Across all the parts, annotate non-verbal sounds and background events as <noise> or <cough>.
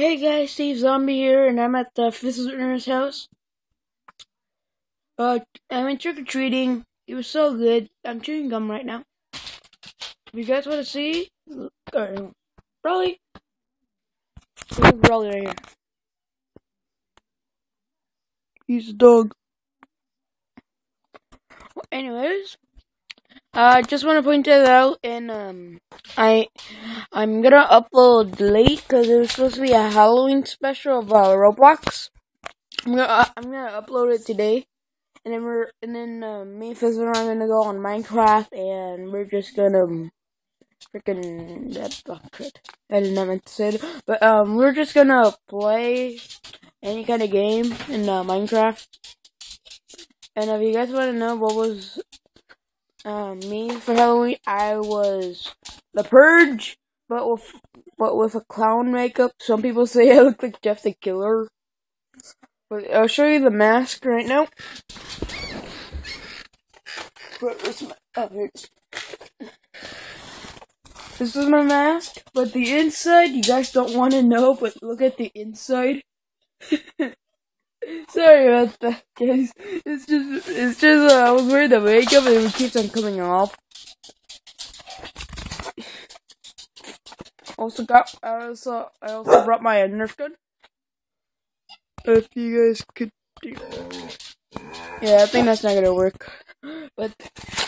Hey guys, Steve Zombie here, and I'm at the visitor's house. Uh, I went trick or treating. It was so good. I'm chewing gum right now. If you guys want to see, or Raleigh, here's Raleigh right here. He's a dog. Well, anyways, I uh, just want to point that out, and um, I I'm gonna upload late because it was supposed to be a Halloween special of uh, Roblox. I'm gonna uh, I'm gonna upload it today, and then we're and then uh, me and Fizzle are gonna go on Minecraft, and we're just gonna um, freaking that oh, I did not meant to say it, but um we're just gonna play any kind of game in uh, Minecraft. And if you guys want to know what was um, me for Halloween, I was the Purge, but with but with a clown makeup. Some people say I look like Jeff the Killer. But I'll show you the mask right now. Oh, this is my mask, but the inside, you guys don't want to know, but look at the inside. <laughs> Sorry about that, guys. It's just, it's just, uh, I was wearing the makeup and it keeps on coming off. Also got, I also, I also brought my Nerf gun. If you guys could do Yeah, I think that's not gonna work. But,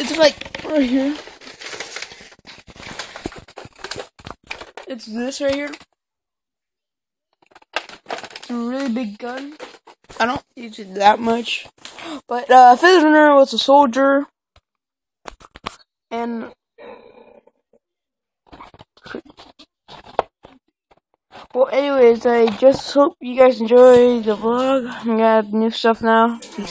it's like, right here. It's this right here. It's a really big gun. I don't use it that much. But uh Fizzner was a soldier. And well anyways, I just hope you guys enjoy the vlog. I got new stuff now. Peace.